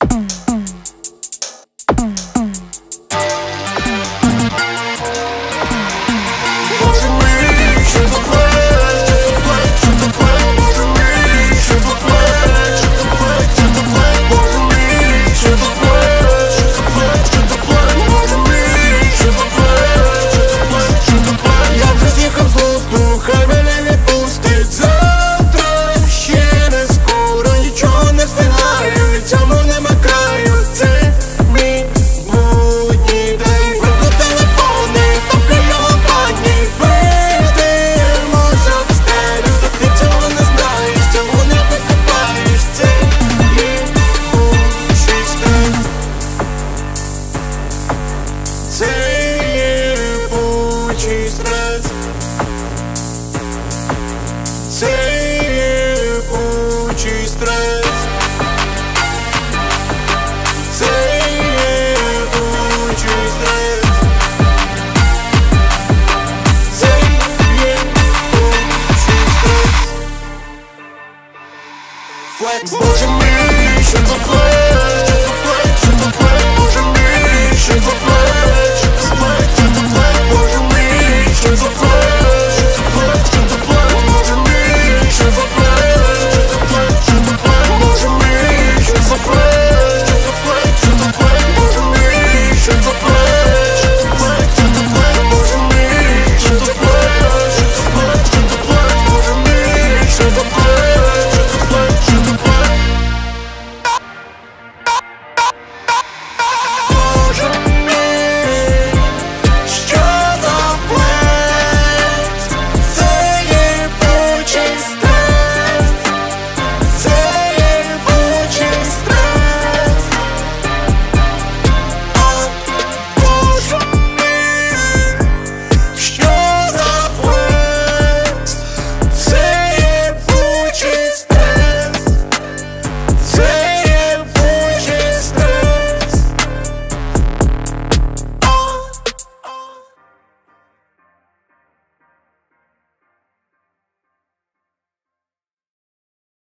Mm. what? What you mean?